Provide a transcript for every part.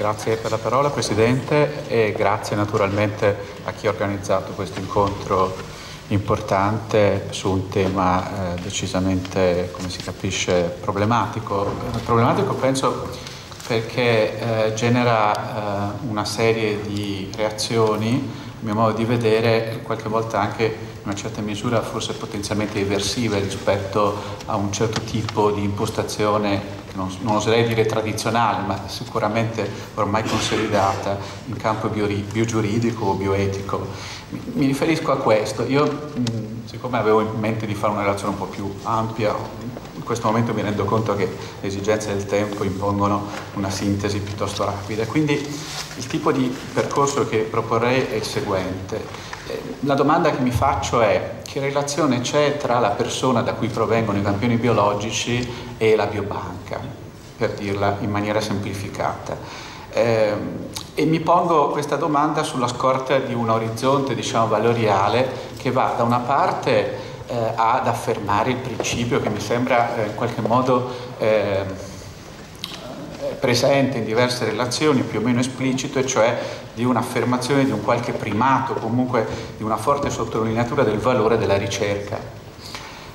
Grazie per la parola Presidente e grazie naturalmente a chi ha organizzato questo incontro importante su un tema eh, decisamente, come si capisce, problematico. Problematico penso perché eh, genera eh, una serie di reazioni mio modo di vedere, qualche volta anche in una certa misura forse potenzialmente eversive rispetto a un certo tipo di impostazione, non, non oserei dire tradizionale, ma sicuramente ormai consolidata in campo biogiuridico o bioetico. Mi, mi riferisco a questo. Io, mh, siccome avevo in mente di fare una relazione un po' più ampia, questo momento mi rendo conto che le esigenze del tempo impongono una sintesi piuttosto rapida. Quindi il tipo di percorso che proporrei è il seguente. Eh, la domanda che mi faccio è che relazione c'è tra la persona da cui provengono i campioni biologici e la biobanca, per dirla in maniera semplificata. Eh, e mi pongo questa domanda sulla scorta di un orizzonte diciamo, valoriale che va da una parte eh, ad affermare il principio che mi sembra eh, in qualche modo eh, presente in diverse relazioni, più o meno esplicito, e cioè di un'affermazione di un qualche primato, comunque di una forte sottolineatura del valore della ricerca.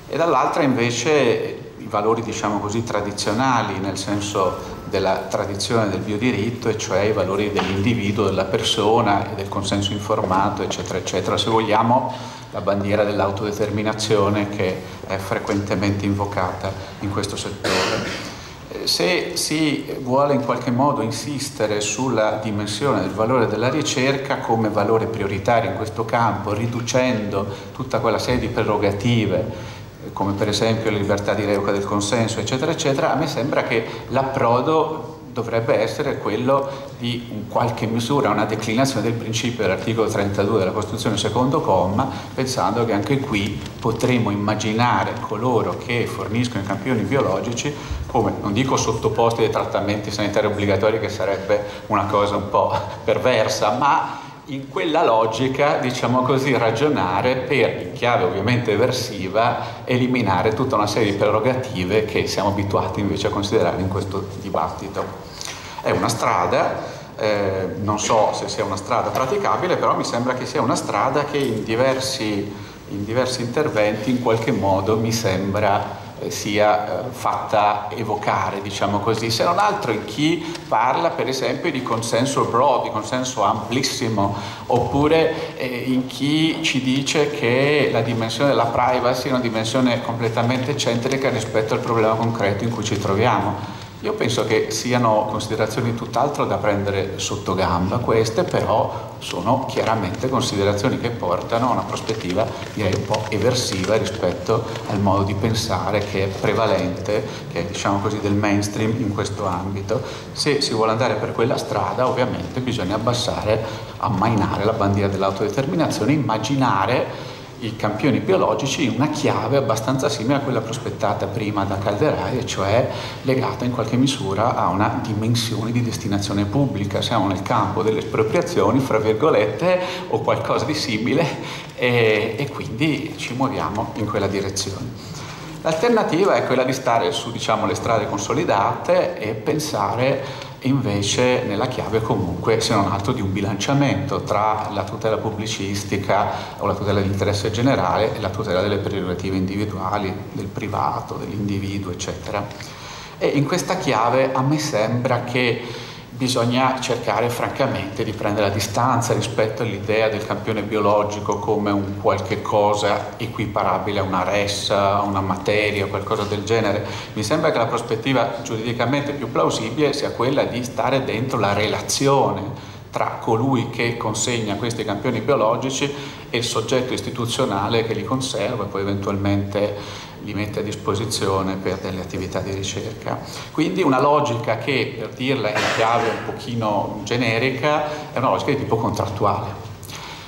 E dall'altra invece i valori, diciamo così, tradizionali, nel senso della tradizione del biodiritto, e cioè i valori dell'individuo, della persona e del consenso informato, eccetera, eccetera. Se vogliamo, la bandiera dell'autodeterminazione che è frequentemente invocata in questo settore. Eh, se si vuole in qualche modo insistere sulla dimensione del valore della ricerca come valore prioritario in questo campo, riducendo tutta quella serie di prerogative eh, come per esempio la libertà di revoca del consenso, eccetera, eccetera, a me sembra che l'approdo dovrebbe essere quello di in qualche misura una declinazione del principio dell'articolo 32 della Costituzione secondo comma, pensando che anche qui potremo immaginare coloro che forniscono i campioni biologici come, non dico sottoposti ai trattamenti sanitari obbligatori che sarebbe una cosa un po' perversa, ma in quella logica, diciamo così, ragionare per, in chiave ovviamente eversiva, eliminare tutta una serie di prerogative che siamo abituati invece a considerare in questo dibattito. È una strada, eh, non so se sia una strada praticabile, però mi sembra che sia una strada che in diversi, in diversi interventi in qualche modo mi sembra eh, sia eh, fatta evocare, diciamo così, se non altro in chi parla per esempio di consenso broad, di consenso amplissimo, oppure eh, in chi ci dice che la dimensione della privacy è una dimensione completamente eccentrica rispetto al problema concreto in cui ci troviamo. Io penso che siano considerazioni tutt'altro da prendere sotto gamba, queste però sono chiaramente considerazioni che portano a una prospettiva direi un po' eversiva rispetto al modo di pensare che è prevalente, che è diciamo così del mainstream in questo ambito. Se si vuole andare per quella strada ovviamente bisogna abbassare, ammainare la bandiera dell'autodeterminazione, immaginare i campioni biologici una chiave abbastanza simile a quella prospettata prima da Calderai, cioè legata in qualche misura a una dimensione di destinazione pubblica. Siamo nel campo delle espropriazioni, fra virgolette, o qualcosa di simile, e, e quindi ci muoviamo in quella direzione. L'alternativa è quella di stare su diciamo, le strade consolidate e pensare invece nella chiave comunque se non altro di un bilanciamento tra la tutela pubblicistica o la tutela dell'interesse generale e la tutela delle prerogative individuali, del privato, dell'individuo, eccetera. E in questa chiave a me sembra che bisogna cercare francamente di prendere la distanza rispetto all'idea del campione biologico come un qualche cosa equiparabile a una ressa, a una materia, qualcosa del genere. Mi sembra che la prospettiva giuridicamente più plausibile sia quella di stare dentro la relazione tra colui che consegna questi campioni biologici e il soggetto istituzionale che li conserva e poi eventualmente li mette a disposizione per delle attività di ricerca. Quindi una logica che, per dirla in chiave un pochino generica, è una logica di tipo contrattuale.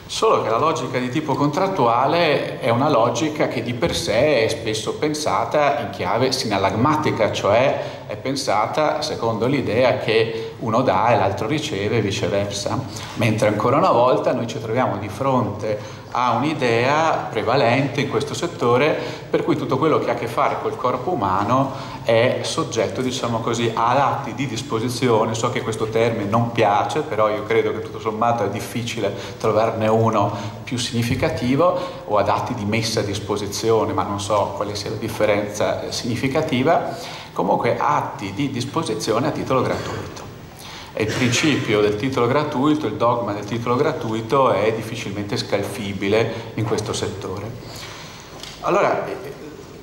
Solo che la logica di tipo contrattuale è una logica che di per sé è spesso pensata in chiave sinallagmatica, cioè è pensata secondo l'idea che uno dà e l'altro riceve e viceversa. Mentre ancora una volta noi ci troviamo di fronte ha un'idea prevalente in questo settore per cui tutto quello che ha a che fare col corpo umano è soggetto, diciamo così, ad atti di disposizione. So che questo termine non piace, però io credo che tutto sommato è difficile trovarne uno più significativo, o ad atti di messa a disposizione, ma non so quale sia la differenza eh, significativa. Comunque atti di disposizione a titolo gratuito. Il principio del titolo gratuito, il dogma del titolo gratuito è difficilmente scalfibile in questo settore. Allora,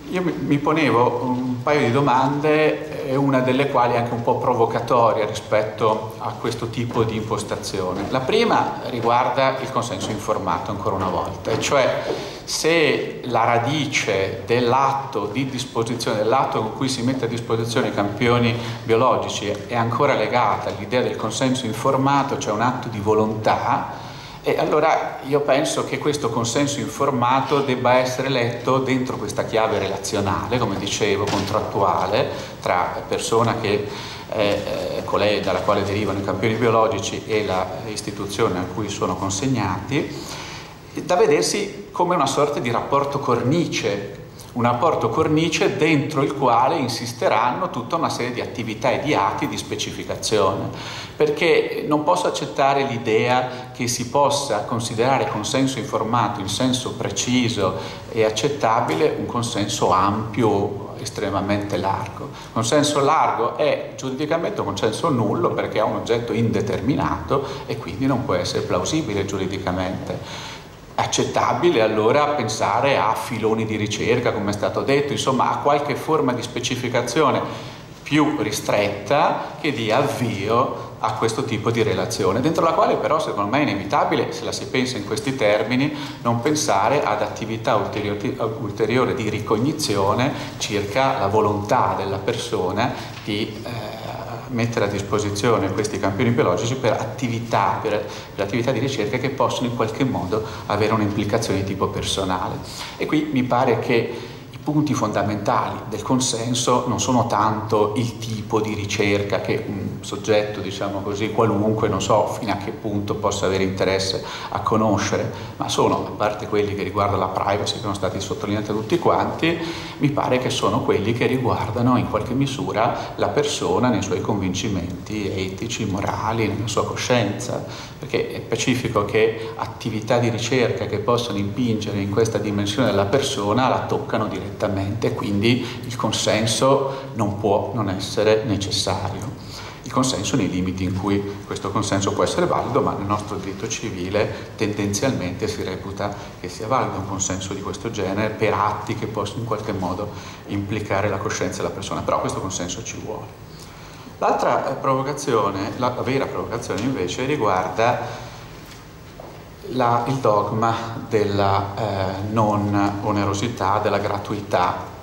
io mi ponevo un paio di domande, eh, una delle quali anche un po' provocatoria rispetto a questo tipo di impostazione. La prima riguarda il consenso informato, ancora una volta, e cioè se la radice dell'atto di disposizione, dell'atto con cui si mette a disposizione i campioni biologici è ancora legata all'idea del consenso informato, cioè un atto di volontà, e allora io penso che questo consenso informato debba essere letto dentro questa chiave relazionale, come dicevo, contrattuale, tra persona che è colei dalla quale derivano i campioni biologici e l'istituzione a cui sono consegnati, da vedersi come una sorta di rapporto cornice un rapporto cornice dentro il quale insisteranno tutta una serie di attività e di atti di specificazione, perché non posso accettare l'idea che si possa considerare consenso informato in senso preciso e accettabile un consenso ampio estremamente largo. Consenso largo è giuridicamente un consenso nullo perché ha un oggetto indeterminato e quindi non può essere plausibile giuridicamente accettabile allora pensare a filoni di ricerca, come è stato detto, insomma a qualche forma di specificazione più ristretta che dia avvio a questo tipo di relazione, dentro la quale però secondo me è inevitabile, se la si pensa in questi termini, non pensare ad attività ulteriore di ricognizione circa la volontà della persona di eh, mettere a disposizione questi campioni biologici per attività, per, per attività di ricerca che possono in qualche modo avere un'implicazione di tipo personale. E qui mi pare che punti fondamentali del consenso non sono tanto il tipo di ricerca che un soggetto, diciamo così, qualunque, non so fino a che punto possa avere interesse a conoscere, ma sono, a parte quelli che riguardano la privacy, che sono stati sottolineati tutti quanti, mi pare che sono quelli che riguardano in qualche misura la persona nei suoi convincimenti etici, morali, nella sua coscienza, perché è specifico che attività di ricerca che possono impingere in questa dimensione della persona la toccano direttamente direttamente, quindi il consenso non può non essere necessario. Il consenso nei limiti in cui questo consenso può essere valido, ma nel nostro diritto civile tendenzialmente si reputa che sia valido un consenso di questo genere per atti che possono in qualche modo implicare la coscienza della persona, però questo consenso ci vuole. L'altra provocazione, la vera provocazione invece riguarda la, il dogma della eh, non onerosità, della gratuità.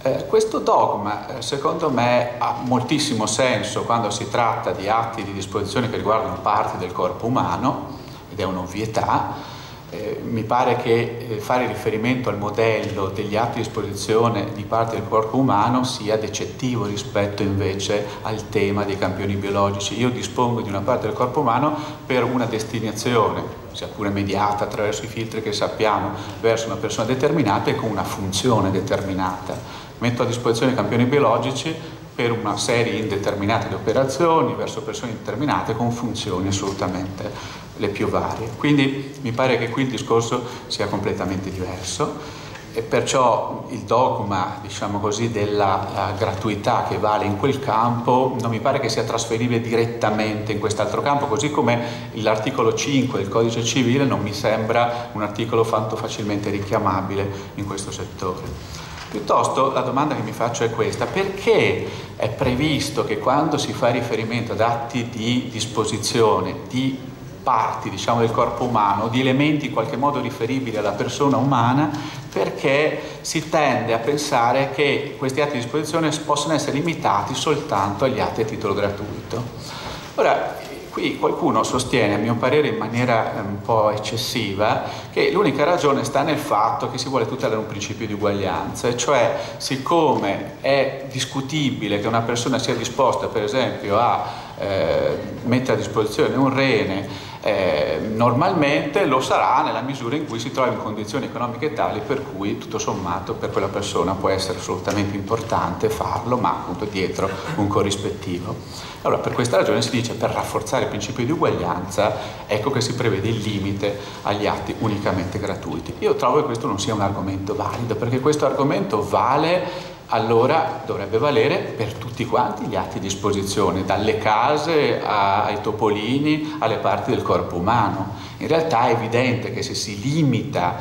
Eh, questo dogma, eh, secondo me, ha moltissimo senso quando si tratta di atti di disposizione che riguardano parti del corpo umano, ed è un'ovvietà, eh, mi pare che eh, fare riferimento al modello degli atti di esposizione di parte del corpo umano sia decettivo rispetto invece al tema dei campioni biologici. Io dispongo di una parte del corpo umano per una destinazione, sia pure mediata attraverso i filtri che sappiamo, verso una persona determinata e con una funzione determinata. Metto a disposizione campioni biologici per una serie indeterminata di operazioni verso persone indeterminate con funzioni assolutamente le più varie. Quindi mi pare che qui il discorso sia completamente diverso e perciò il dogma, diciamo così, della gratuità che vale in quel campo non mi pare che sia trasferibile direttamente in quest'altro campo, così come l'articolo 5 del codice civile non mi sembra un articolo tanto facilmente richiamabile in questo settore. Piuttosto la domanda che mi faccio è questa, perché è previsto che quando si fa riferimento ad atti di disposizione, di parti diciamo, del corpo umano, di elementi in qualche modo riferibili alla persona umana, perché si tende a pensare che questi atti di disposizione possano essere limitati soltanto agli atti a titolo gratuito. Ora, qui qualcuno sostiene, a mio parere in maniera eh, un po' eccessiva, che l'unica ragione sta nel fatto che si vuole tutelare un principio di uguaglianza, cioè siccome è discutibile che una persona sia disposta per esempio a eh, mettere a disposizione un rene eh, normalmente lo sarà nella misura in cui si trova in condizioni economiche tali per cui tutto sommato per quella persona può essere assolutamente importante farlo, ma appunto dietro un corrispettivo. Allora per questa ragione si dice per rafforzare il principio di uguaglianza ecco che si prevede il limite agli atti unicamente gratuiti. Io trovo che questo non sia un argomento valido perché questo argomento vale allora dovrebbe valere per tutti quanti gli atti di esposizione, dalle case ai topolini alle parti del corpo umano. In realtà è evidente che se si limita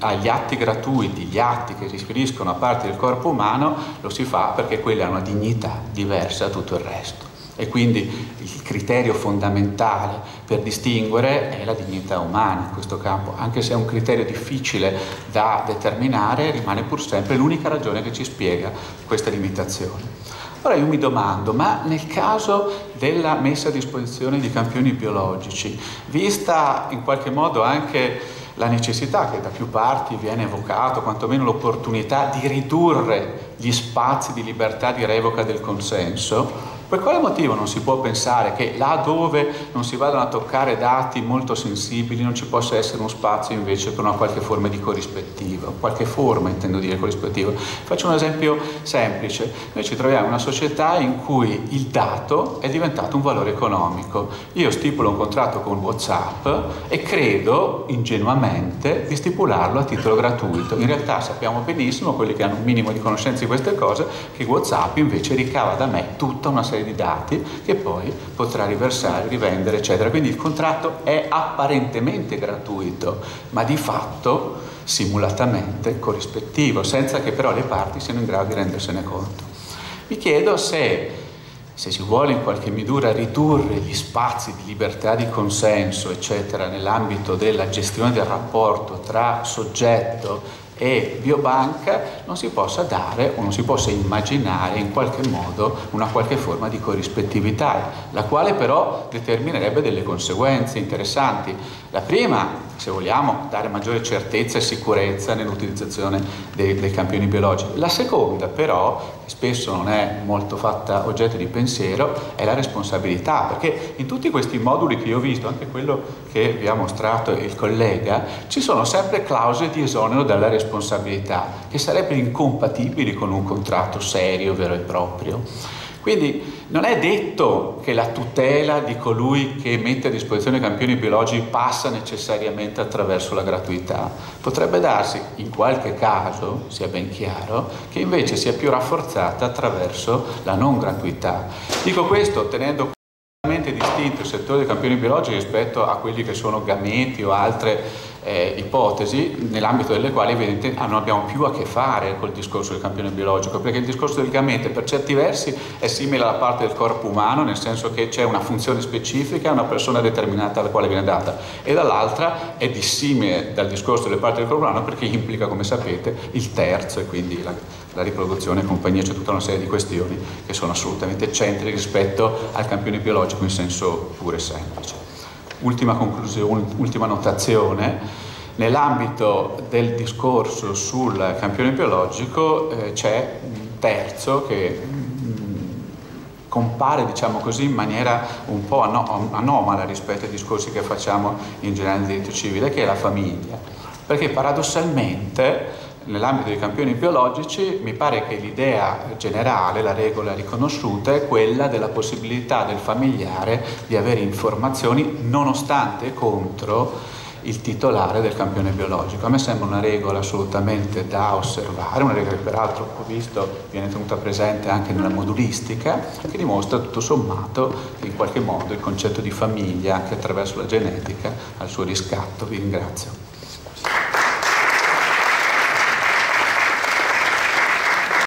agli atti gratuiti, gli atti che si riferiscono a parti del corpo umano, lo si fa perché quelli hanno una dignità diversa da tutto il resto. E quindi il criterio fondamentale per distinguere è la dignità umana in questo campo, anche se è un criterio difficile da determinare, rimane pur sempre l'unica ragione che ci spiega questa limitazione. Ora io mi domando, ma nel caso della messa a disposizione di campioni biologici, vista in qualche modo anche la necessità che da più parti viene evocato, quantomeno l'opportunità di ridurre gli spazi di libertà di revoca del consenso, per quale motivo non si può pensare che là dove non si vadano a toccare dati molto sensibili non ci possa essere uno spazio invece per una qualche forma di corrispettivo, qualche forma intendo dire corrispettivo? Faccio un esempio semplice, noi ci troviamo in una società in cui il dato è diventato un valore economico, io stipulo un contratto con Whatsapp e credo ingenuamente di stipularlo a titolo gratuito, in realtà sappiamo benissimo, quelli che hanno un minimo di conoscenza di queste cose, che Whatsapp invece ricava da me tutta una serie serie di dati che poi potrà riversare, rivendere, eccetera. Quindi il contratto è apparentemente gratuito, ma di fatto simulatamente corrispettivo, senza che però le parti siano in grado di rendersene conto. Mi chiedo se se si vuole in qualche misura ridurre gli spazi di libertà di consenso, eccetera, nell'ambito della gestione del rapporto tra soggetto e biobanca non si possa dare o non si possa immaginare in qualche modo una qualche forma di corrispettività, la quale però determinerebbe delle conseguenze interessanti. La prima, se vogliamo, dare maggiore certezza e sicurezza nell'utilizzazione dei, dei campioni biologici. La seconda, però, spesso non è molto fatta oggetto di pensiero, è la responsabilità, perché in tutti questi moduli che io ho visto, anche quello che vi ha mostrato il collega, ci sono sempre clausole di esonero dalla responsabilità responsabilità che sarebbero incompatibili con un contratto serio, vero e proprio. Quindi non è detto che la tutela di colui che mette a disposizione campioni biologici passa necessariamente attraverso la gratuità. Potrebbe darsi in qualche caso, sia ben chiaro, che invece sia più rafforzata attraverso la non gratuità. Dico questo tenendo completamente distinto il settore dei campioni biologici rispetto a quelli che sono gameti o altre eh, ipotesi nell'ambito delle quali evidentemente non abbiamo più a che fare col discorso del campione biologico, perché il discorso del gamete per certi versi è simile alla parte del corpo umano, nel senso che c'è una funzione specifica una persona determinata alla quale viene data, e dall'altra è dissimile dal discorso delle parti del corpo umano perché implica, come sapete, il terzo e quindi la, la riproduzione e compagnia, c'è tutta una serie di questioni che sono assolutamente eccentriche rispetto al campione biologico in senso pure semplice. Ultima conclusione, ultima notazione, nell'ambito del discorso sul campione biologico eh, c'è un terzo che mm, compare diciamo così in maniera un po' anomala rispetto ai discorsi che facciamo in generale in diritto civile che è la famiglia. Perché paradossalmente nell'ambito dei campioni biologici mi pare che l'idea generale, la regola riconosciuta è quella della possibilità del familiare di avere informazioni nonostante e contro il titolare del campione biologico. A me sembra una regola assolutamente da osservare, una regola che peraltro ho visto viene tenuta presente anche nella modulistica, che dimostra tutto sommato in qualche modo il concetto di famiglia, anche attraverso la genetica, ha il suo riscatto. Vi ringrazio.